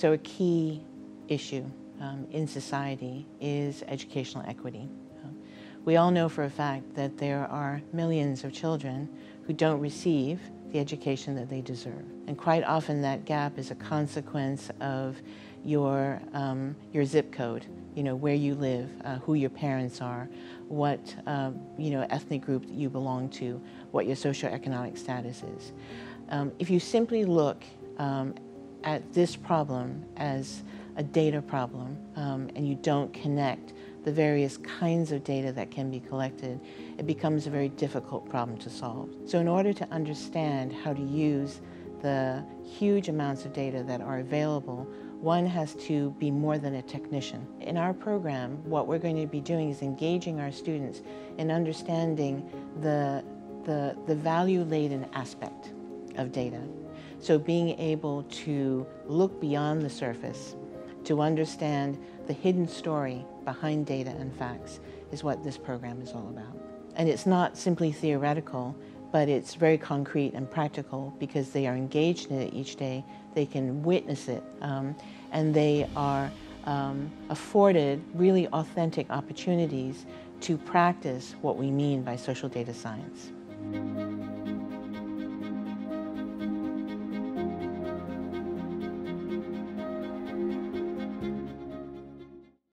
So a key issue um, in society is educational equity. Um, we all know for a fact that there are millions of children who don't receive the education that they deserve. And quite often that gap is a consequence of your, um, your zip code, you know, where you live, uh, who your parents are, what, uh, you know, ethnic group that you belong to, what your socioeconomic status is. Um, if you simply look um, at this problem as a data problem um, and you don't connect the various kinds of data that can be collected, it becomes a very difficult problem to solve. So in order to understand how to use the huge amounts of data that are available, one has to be more than a technician. In our program, what we're going to be doing is engaging our students in understanding the, the, the value-laden aspect of data. So being able to look beyond the surface, to understand the hidden story behind data and facts is what this program is all about. And it's not simply theoretical, but it's very concrete and practical because they are engaged in it each day, they can witness it, um, and they are um, afforded really authentic opportunities to practice what we mean by social data science.